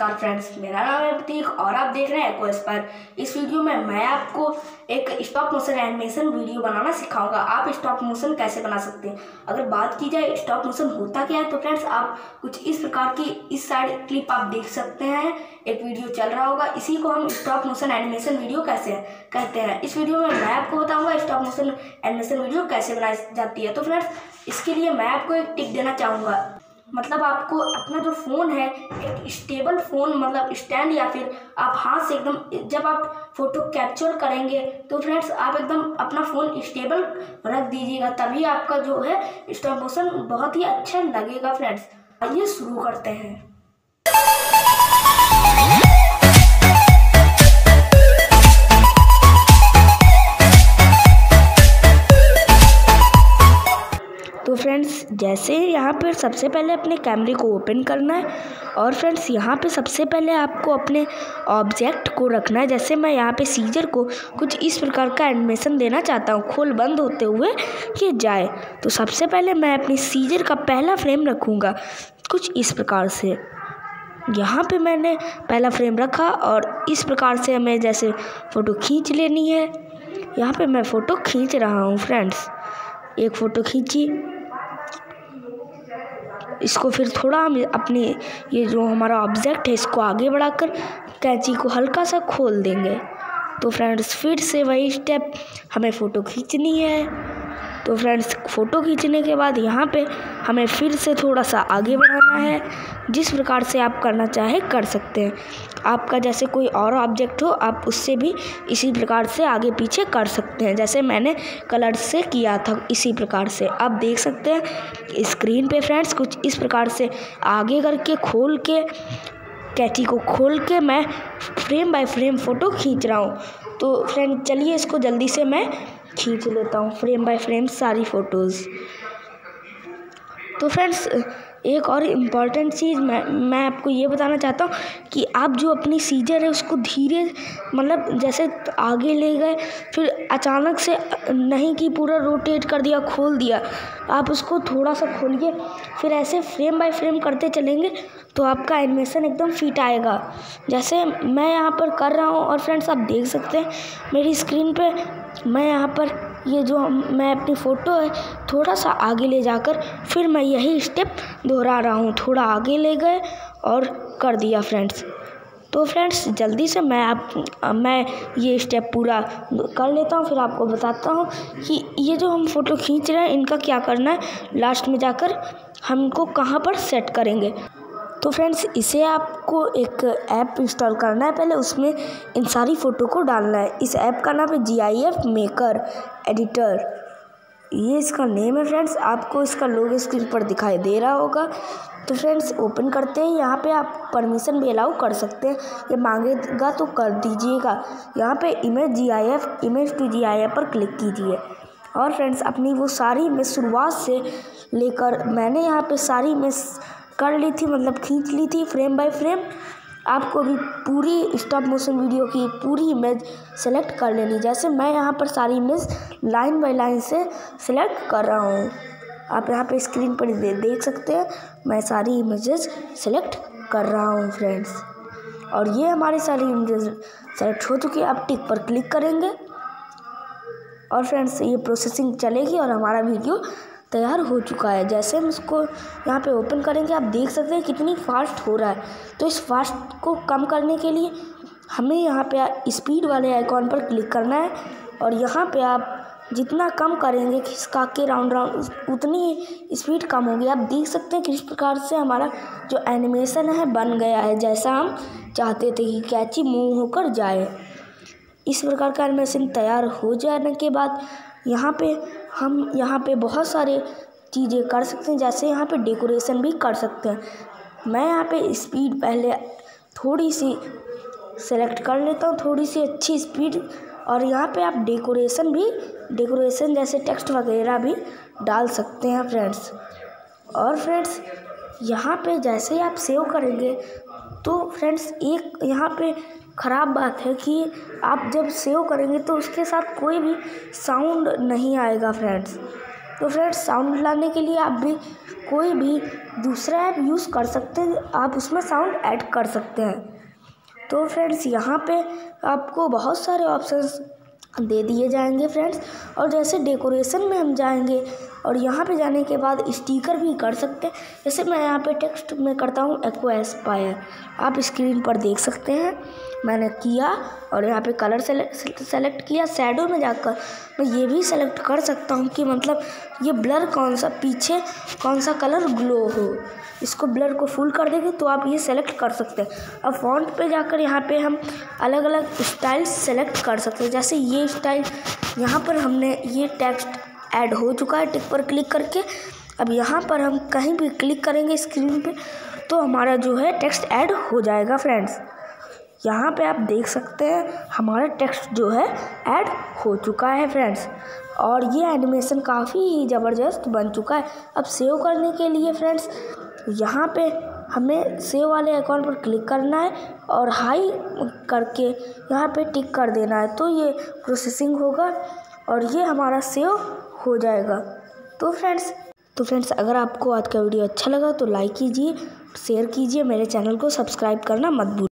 नमस्कार फ्रेंड्स मेरा नाम है प्रतीक और आप देख रहे हैं एक्वेस पर इस वीडियो में मैं आपको एक स्टॉप मोशन एनिमेशन वीडियो बनाना सिखाऊँगा। आप स्टॉप मोशन कैसे बना सकते हैं? अगर बात की जाए स्टॉप मोशन होता क्या है तो फ्रेंड्स आप कुछ इस प्रकार की इस साइड क्लिप आप देख सकते हैं। एक वीडियो चल रहा होगा। इसी को हम स्टॉप मोशन एनिमेशन वीडियो कैसे है? कहते हैं। इस वीडियो में मैं आपको बताऊँगा स्टॉप मोशन एनिमेशन वीडियो कैसे बनाई जाती है। तो फ्रेंड्स इसके लिए मैं आपको एक टिक देना चाहूँगा। मतलब आपको अपना जो फ़ोन है, एक स्टेबल फ़ोन मतलब स्टैंड या फिर आप हाथ से एकदम जब आप फ़ोटो कैप्चर करेंगे तो फ्रेंड्स आप एकदम अपना फ़ोन स्टेबल रख दीजिएगा, तभी आपका जो है स्टॉप मोशन बहुत ही अच्छा लगेगा फ्रेंड्स आइए शुरू करते हैं। जैसे यहाँ पर सबसे पहले अपने कैमरे को ओपन करना है और फ्रेंड्स, यहाँ पे सबसे पहले आपको अपने ऑब्जेक्ट को रखना है। जैसे मैं यहाँ पे सीजर को कुछ इस प्रकार का एनिमेशन देना चाहता हूँ, खोल बंद होते हुए कि जाए। तो सबसे पहले मैं अपनी सीजर का पहला फ्रेम रखूँगा कुछ इस प्रकार से। यहाँ पे मैंने पहला फ्रेम रखा और इस प्रकार से हमें जैसे फ़ोटो खींच लेनी है। यहाँ पे मैं फ़ोटो खींच रहा हूँ, फ्रेंड्स। एक फ़ोटो खींची। इसको फिर थोड़ा हम अपने ये जो हमारा ऑब्जेक्ट है, इसको आगे बढ़ाकर कैंची को हल्का सा खोल देंगे। तो फ्रेंड्स फिर से वही स्टेप हमें फ़ोटो खींचनी है। तो फ्रेंड्स, फ़ोटो खींचने के बाद यहाँ पे हमें फिर से थोड़ा सा आगे बढ़ाना है। जिस प्रकार से आप करना चाहे कर सकते हैं। आपका जैसे कोई और ऑब्जेक्ट हो, आप उससे भी इसी प्रकार से आगे पीछे कर सकते हैं। जैसे मैंने कलर से किया था इसी प्रकार से। आप देख सकते हैं स्क्रीन पे फ्रेंड्स, कुछ इस प्रकार से आगे करके खोल के, कैची को खोल के मैं फ्रेम बाय फ्रेम फ़ोटो खींच रहा हूँ। तो फ्रेंड, चलिए इसको जल्दी से मैं खींच लेता हूँ फ्रेम बाय फ्रेम सारी फ़ोटोज़। तो फ्रेंड्स एक और इंपॉर्टेंट चीज़ मैं मैं आपको ये बताना चाहता हूँ कि आप जो अपनी सीजर है, उसको धीरे मतलब जैसे आगे ले गए, फिर अचानक से नहीं कि पूरा रोटेट कर दिया, खोल दिया, आप उसको थोड़ा सा खोलिए, फिर ऐसे फ्रेम बाय फ्रेम करते चलेंगे तो आपका एनिमेशन एकदम फिट आएगा। जैसे मैं यहाँ पर कर रहा हूँ, और फ्रेंड्स आप देख सकते हैं, मेरी स्क्रीन पे मैं यहाँ पर ये जो मैं अपनी फ़ोटो है, थोड़ा सा आगे ले जाकर फिर मैं यही स्टेप दोहरा रहा हूँ। थोड़ा आगे ले गए और कर दिया फ्रेंड्स तो फ्रेंड्स जल्दी से मैं आप, मैं ये स्टेप पूरा कर लेता हूँ। फिर आपको बताता हूँ कि ये जो हम फ़ोटो खींच रहे हैं, इनका क्या करना है? लास्ट में जाकर हमको कहाँ पर सेट करेंगे? तो फ्रेंड्स, इसे आपको एक ऐप इंस्टॉल करना है। पहले उसमें इन सारी फ़ोटो को डालना है। इस ऐप का नाम है G I F maker editor ये इसका नेम है फ्रेंड्स। आपको इसका लोग स्क्रीन पर दिखाई दे रहा होगा। तो फ्रेंड्स, ओपन करते हैं। यहाँ पे आप परमिशन भी अलाउ कर सकते हैं। ये मांगेगा तो कर दीजिएगा। यहाँ पे image G I F image to G I F पर क्लिक कीजिए। और फ्रेंड्स, अपनी वो सारी इमेज शुरुआत से लेकर मैंने यहाँ पे सारी इमेज कर ली थी मतलब खींच ली थी फ्रेम बाय फ्रेम। आपको भी पूरी स्टॉप मोशन वीडियो की पूरी इमेज सेलेक्ट कर लेनी जैसे मैं यहाँ पर सारी इमेज लाइन बाय लाइन से सेलेक्ट कर रहा हूँ। आप यहाँ पे स्क्रीन पर दे, देख सकते हैं मैं सारी इमेजेस सेलेक्ट कर रहा हूँ फ्रेंड्स और ये हमारी सारी इमेजेस सेलेक्ट हो चुकी है। आप टिक पर क्लिक करेंगे। और फ्रेंड्स ये प्रोसेसिंग चलेगी और हमारा वीडियो तैयार हो चुका है। जैसे हम इसको यहाँ पे ओपन करेंगे, आप देख सकते हैं कितनी फास्ट हो रहा है। तो इस फास्ट को कम करने के लिए हमें यहाँ पे स्पीड वाले आइकॉन पर क्लिक करना है और यहाँ पे आप जितना कम करेंगे, खिसका के राउंड राउंड उतनी स्पीड कम होगी। आप देख सकते हैं किस प्रकार से हमारा जो एनिमेशन है बन गया है। जैसा हम चाहते थे कि कैची मूव होकर जाए। इस प्रकार का एनिमेशन तैयार हो जाने के बाद यहाँ पे हम यहाँ पे बहुत सारे चीज़ें कर सकते हैं, जैसे यहाँ पे डेकोरेशन भी कर सकते हैं। मैं यहाँ पे स्पीड पहले थोड़ी सी सेलेक्ट कर लेता हूँ, थोड़ी सी अच्छी स्पीड, और यहाँ पे आप डेकोरेशन भी, डेकोरेशन जैसे टेक्स्ट वगैरह भी डाल सकते हैं फ्रेंड्स। और फ्रेंड्स, यहाँ पे जैसे ही आप सेव करेंगे तो फ्रेंड्स एक यहाँ पे ख़राब बात है कि आप जब सेव करेंगे तो उसके साथ कोई भी साउंड नहीं आएगा फ्रेंड्स। तो फ्रेंड्स, साउंड लाने के लिए आप भी कोई भी दूसरा ऐप यूज़ कर सकते हैं। आप उसमें साउंड ऐड कर सकते हैं। तो फ्रेंड्स, यहाँ पे आपको बहुत सारे ऑप्शंस दे दिए जाएँगे फ्रेंड्स। और जैसे डेकोरेशन में हम जाएँगे और यहाँ पे जाने के बाद स्टिकर भी कर सकते हैं। जैसे मैं यहाँ पे टेक्स्ट में करता हूँ एक्वा एस्पायर आप स्क्रीन पर देख सकते हैं। मैंने किया और यहाँ पे कलर सेलेक्ट सेलेक्ट किया। शैडो में जाकर मैं ये भी सेलेक्ट कर सकता हूँ कि मतलब ये ब्लर कौन सा, पीछे कौन सा कलर ग्लो हो। इसको ब्लर को फुल कर देंगे तो आप ये सेलेक्ट कर सकते हैं। अब फॉन्ट पे जाकर यहाँ पे हम अलग अलग स्टाइल सेलेक्ट कर सकते हैं। जैसे ये स्टाइल यहाँ पर हमने ये टेक्स्ट ऐड हो चुका है टिक पर क्लिक करके। अब यहाँ पर हम कहीं भी क्लिक करेंगे स्क्रीन पे तो हमारा जो है टेक्स्ट ऐड हो जाएगा फ्रेंड्स यहाँ पे आप देख सकते हैं, हमारा टेक्स्ट जो है ऐड हो चुका है फ्रेंड्स और ये एनिमेशन काफ़ी ज़बरदस्त बन चुका है। अब सेव करने के लिए फ्रेंड्स यहाँ पे हमें सेव वाले अकाउंट पर क्लिक करना है और हाई करके यहाँ पे टिक कर देना है। तो ये प्रोसेसिंग होगा और ये हमारा सेव हो जाएगा। तो फ्रेंड्स तो फ्रेंड्स अगर आपको आज का वीडियो अच्छा लगा तो लाइक कीजिए शेयर कीजिए, मेरे चैनल को सब्सक्राइब करना मत भूलिए।